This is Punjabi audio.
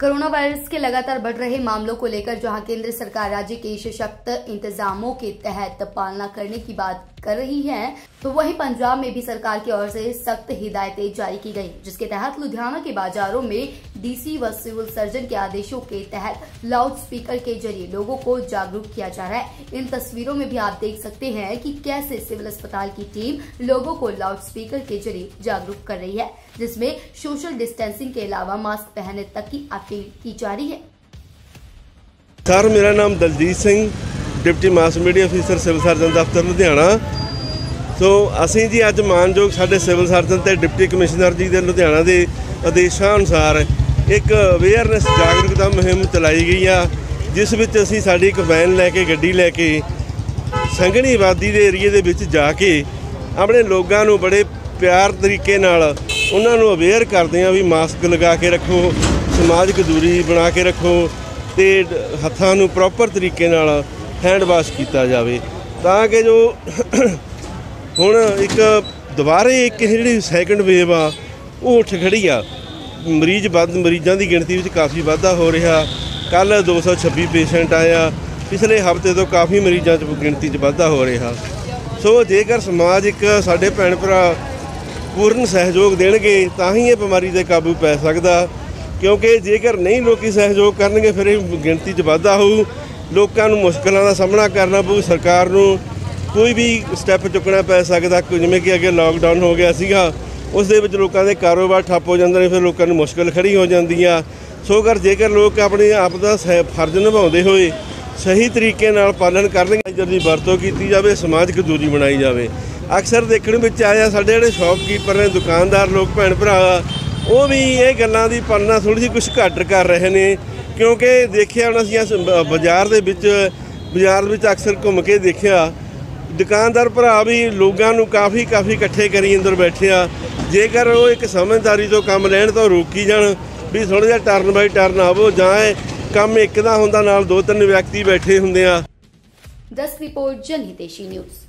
कोरोना वायरस के लगातार बढ़ रहे मामलों को लेकर जहाँ केंद्र सरकार राज्य के सशक्त इंतजामों के तहत पालना करने की बात कर रही है तो वहीं पंजाब में भी सरकार की ओर से सख्त हिदायतें जारी की गई, जिसके तहत लुधियाना के बाजारों में डीसी व सिविल सर्जन के आदेशों के तहत लाउड स्पीकर के जरिए लोगों को जागरूक किया जा रहा है इन तस्वीरों में भी आप देख सकते हैं कि कैसे सिविल अस्पताल की टीम लोगों को लाउड स्पीकर के जरिए जागरूक कर रही है जिसमें सोशल डिस्टेंसिंग के अलावा मास्क पहनने तक की अपील की जा रही है ਸਰ ਮੇਰਾ ਨਾਮ Daljit Singh deputy mass media officer civil surgeon ਦਫ਼ਤਰ ਲੁਧਿਆਣਾ ਸੋ ਅਸੀਂ ਜੀ ਅੱਜ ਮਾਨਯੋਗ ਸਾਡੇ ਸਿਵਲ ਸਰਜਨ ਤੇ ਡਿਪਟੀ ਕਮਿਸ਼ਨਰ ਜੀ ਦੇ ਲੁਧਿਆਣਾ ਦੇ ਆਦੇਸ਼ਾਂ ਅਨੁਸਾਰ ਇੱਕ ਅਵੇਅਰਨੈਸ ਜਾਗਰੂਕਤਾ ਮੁਹਿੰਮ ਚਲਾਈ ਗਈ ਆ, ਜਿਸ ਵਿੱਚ ਅਸੀਂ ਸਾਡੀ ਇੱਕ ਵੈਨ ਲੈ ਕੇ, ਗੱਡੀ ਲੈ ਕੇ ਸੰਘਣੀ ਆਬਾਦੀ ਦੇ ਏਰੀਏ ਦੇ ਵਿੱਚ ਜਾ ਕੇ ਆਪਣੇ ਲੋਕਾਂ ਨੂੰ ਬੜੇ ਪਿਆਰ ਤਰੀਕੇ ਨਾਲ ਉਹਨਾਂ ਨੂੰ ਅਵੇਅਰ ਕਰਦੇ ਆ ਵੀ ਮਾਸਕ ਲਗਾ ਕੇ ਰੱਖੋ, ਸਮਾਜਿਕ ਦੂਰੀ ਬਣਾ ਕੇ ਰੱਖੋ ਤੇ ਹੱਥਾਂ ਨੂੰ ਪ੍ਰੋਪਰ ਤਰੀਕੇ ਨਾਲ ਹੈਂਡ ਵਾਸ਼ ਕੀਤਾ ਜਾਵੇ। ਤਾਂ ਕਿ ਜੋ ਹੁਣ ਇੱਕ ਦੁਬਾਰੇ ਇੱਕ ਇਹ ਜਿਹੜੀ ਸੈਕੰਡ ਵੇਵ ਆ, ਉਹ ਉੱਠ ਖੜੀ ਆ। ਮਰੀਜ਼ ਵੱਧ, ਮਰੀਜ਼ਾਂ ਦੀ ਗਿਣਤੀ ਵਿੱਚ ਕਾਫੀ ਵਾਧਾ ਹੋ ਰਿਹਾ। ਕੱਲ 226 ਪੇਸ਼ੈਂਟ ਆਇਆ। ਪਿਛਲੇ ਹਫ਼ਤੇ ਤੋਂ ਕਾਫੀ ਮਰੀਜ਼ਾਂ 'ਚ ਗਿਣਤੀ 'ਚ ਵਾਧਾ ਹੋ ਰਿਹਾ। ਸੋ ਜੇਕਰ ਸਮਾਜ ਇੱਕ ਸਾਡੇ ਭੈਣ ਭਰਾ ਪੂਰਨ ਸਹਿਯੋਗ ਦੇਣਗੇ, ਤਾਂ ਹੀ ਇਹ ਬਿਮਾਰੀ ਤੇ ਕਾਬੂ ਪੈ ਸਕਦਾ। ਕਿਉਂਕਿ ਜੇਕਰ ਨਹੀਂ ਲੋਕੀ ਸਹਿਯੋਗ ਕਰਨਗੇ, ਫਿਰ ਇਹ ਗਿਣਤੀ 'ਚ ਵਾਧਾ ਹੋਊ। ਲੋਕਾਂ ਨੂੰ ਮੁਸ਼ਕਲਾਂ ਦਾ ਸਾਹਮਣਾ ਕਰਨਾ ਪਊ। ਸਰਕਾਰ ਨੂੰ ਕੋਈ ਵੀ ਸਟੈਪ ਚੁੱਕਣਾ ਪੈ ਸਕਦਾ। ਜਿਵੇਂ ਕਿ ਅੱਗੇ ਲਾਕਡਾਊਨ ਹੋ ਗਿਆ ਸੀਗਾ। ਉਸ ਦੇ ਵਿੱਚ ਲੋਕਾਂ ਦੇ ਕਾਰੋਬਾਰ ਠੱਪ ਹੋ ਜਾਂਦੇ ਨੇ, ਫਿਰ ਲੋਕਾਂ ਨੂੰ ਮੁਸ਼ਕਲ ਖੜੀ ਹੋ ਜਾਂਦੀ ਆ ਸੋ ਅਗਰ ਜੇਕਰ ਲੋਕ ਆਪਣੇ ਆਪ ਦਾ ਸਹਿ- ਫਰਜ਼ ਨਿਭਾਉਂਦੇ ਹੋਏ ਸਹੀ ਤਰੀਕੇ ਨਾਲ ਪਾਲਣ ਕਰਨਗੇ ਸੈਨੀਟਾਈਜ਼ਰ ਦੀ ਵਰਤੋਂ ਕੀਤੀ ਜਾਵੇ ਸਮਾਜਿਕ ਦੂਰੀ ਬਣਾਈ ਜਾਵੇ। ਅਕਸਰ ਦੇਖਣ ਵਿੱਚ ਆਇਆ, ਸਾਡੇ ਜਿਹੜੇ ਸ਼ਾਪਕੀਪਰ ਨੇ, ਦੁਕਾਨਦਾਰ ਲੋਕ, ਭੈਣ ਭਰਾ, ਉਹ ਵੀ ਇਹ ਗੱਲਾਂ ਦੀ ਪਾਲਣਾ ਥੋੜੀ ਜਿਹੀ ਕੁਝ ਘੱਟ ਕਰ ਰਹੇ ਨੇ। ਕਿਉਂਕਿ ਦੇਖਿਆ ਹੁਣ ਅਸੀਂ ਇਸ ਬ- ਬਾਜ਼ਾਰ ਦੇ ਵਿੱਚ, ਬਾਜ਼ਾਰ ਵਿੱਚ ਅਕਸਰ ਘੁੰਮ ਕੇ ਦੇਖਿਆ ਦੁਕਾਨਦਾਰ ਭਰਾ ਵੀ ਲੋਕਾਂ ਨੂੰ ਕਾਫੀ ਕਾਫੀ ਇਕੱਠੇ ਕਰੀ ਅੰਦਰ ਬੈਠੇ ਆ। ਜੇਕਰ ਉਹ ਇੱਕ ਸਮਝਦਾਰੀ ਤੋਂ ਕੰਮ ਲੈਣ ਤਾਂ ਰੋਕੀ ਜਾਣ ਵੀ ਥੋੜਾ ਜਿਹਾ ਟਰਨ ਬਾਈ ਟਰਨ ਆਵੋ ਜਾਂ ਕੰਮ ਇੱਕ ਦਾ ਹੁੰਦਾ, ਨਾਲ ਦੋ ਤਿੰਨ ਵਿਅਕਤੀ ਬੈਠੇ ਹੁੰਦੇ ਆ। 10 ਰਿਪੋਰਟ ਜਨਹਿਤੇਸ਼ੀ ਨਿਊਜ਼।